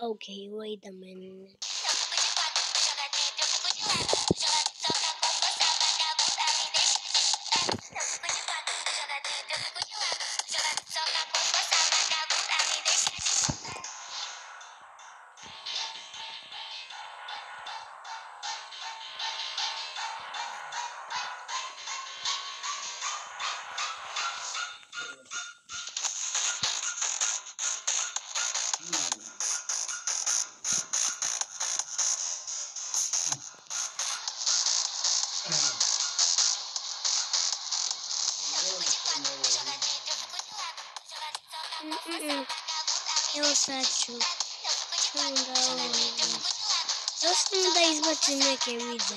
Okay, wait a minute. Я osaczył. Zresztą daj zobaczymy jakie widzę.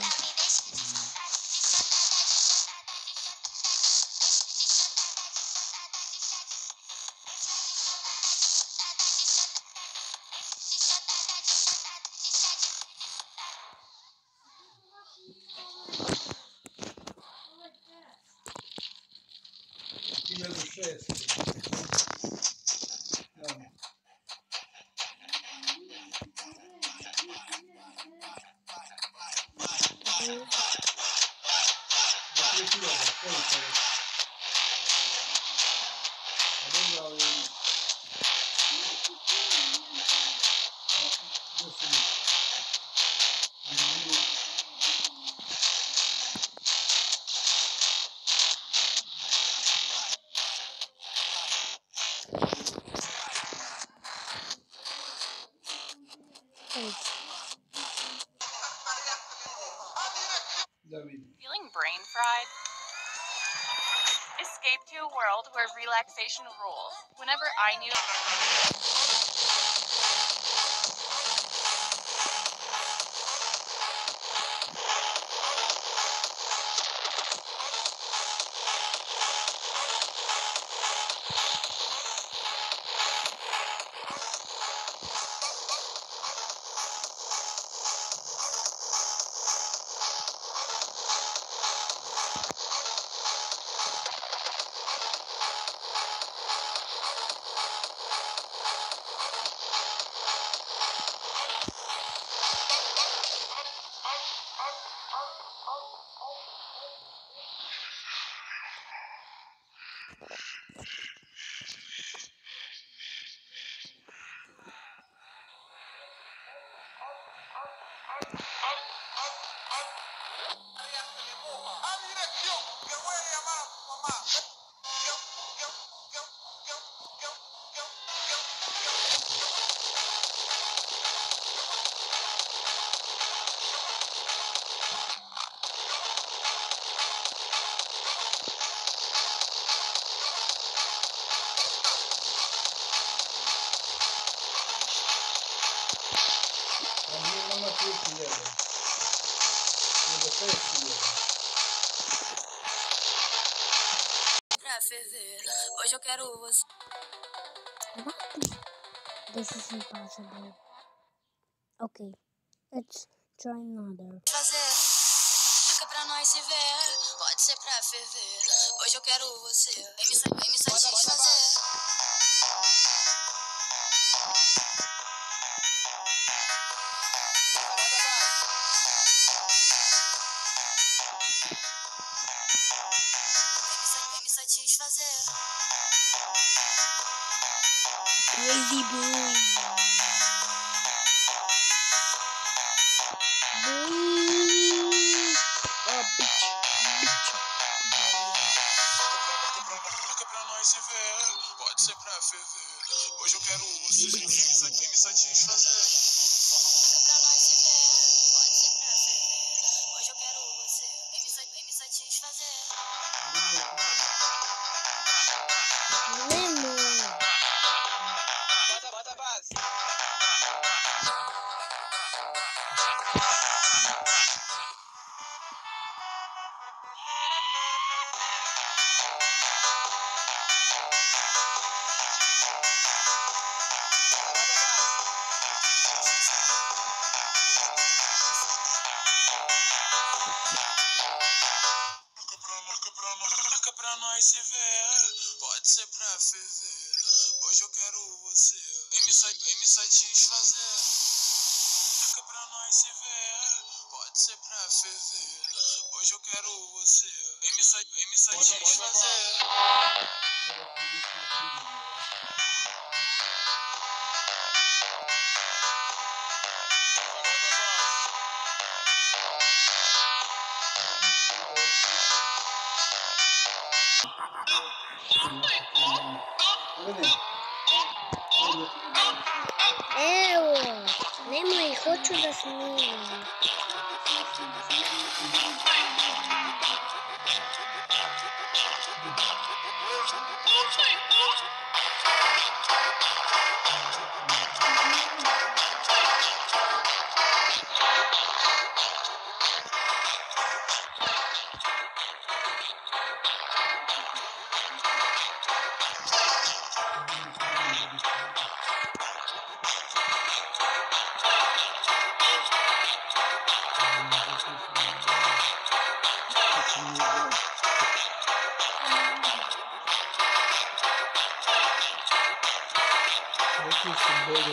Ile duszy jest? Thank you. Fried? Escape to a world where relaxation rules. Whenever I knew. Oh, é tua filha. pra ferver. Hoje eu quero você. This is impossible. Okay, let's try another. fazer. Fica pra nós se ver. Pode ser pra ferver. Hoje eu quero você. Vem me, vem me satisfazer. Satisfazer. Crazy boy. Boy. Oh, bitch. Bitch. Pode ser pra ferver. Hoje eu quero você, Hoje eu quero você. Vem me, vem me satisfazer. Fica pra nós se ver, pode ser pra ferver. Hoje eu quero você, vem me, vem me satisfazer. şurası neyim?